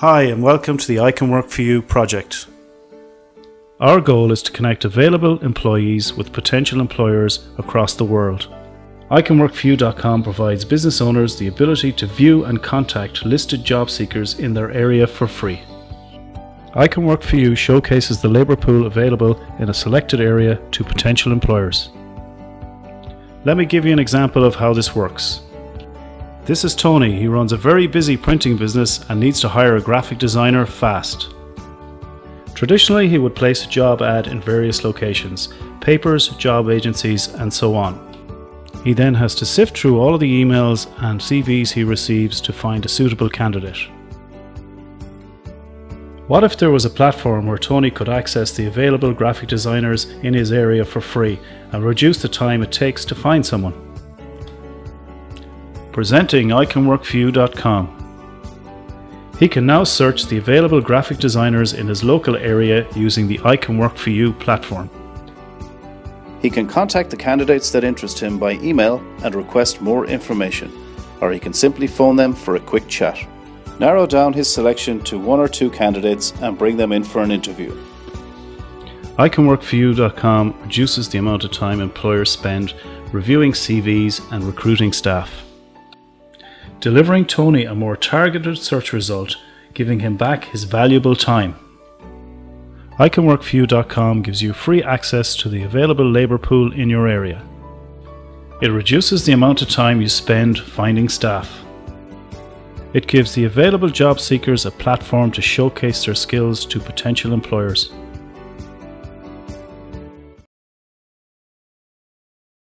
Hi, and welcome to the I Can Work For You project. Our goal is to connect available employees with potential employers across the world. ICanWorkForYou.com provides business owners the ability to view and contact listed job seekers in their area for free. I Can Work For You showcases the labour pool available in a selected area to potential employers. Let me give you an example of how this works. This is Tony. He runs a very busy printing business and needs to hire a graphic designer fast. Traditionally, he would place a job ad in various locations papers, job agencies, and so on. He then has to sift through all of the emails and CVs he receives to find a suitable candidate. What if there was a platform where Tony could access the available graphic designers in his area for free and reduce the time it takes to find someone? Presenting ICanWorkForYou.com. He can now search the available graphic designers in his local area using the I Can Work For You platform. He can contact the candidates that interest him by email and request more information, or he can simply phone them for a quick chat. Narrow down his selection to one or two candidates and bring them in for an interview. ICanWorkForYou.com reduces the amount of time employers spend reviewing CVs and recruiting staff delivering Tony a more targeted search result, giving him back his valuable time. ICanWorkForYou.com gives you free access to the available labour pool in your area. It reduces the amount of time you spend finding staff. It gives the available job seekers a platform to showcase their skills to potential employers.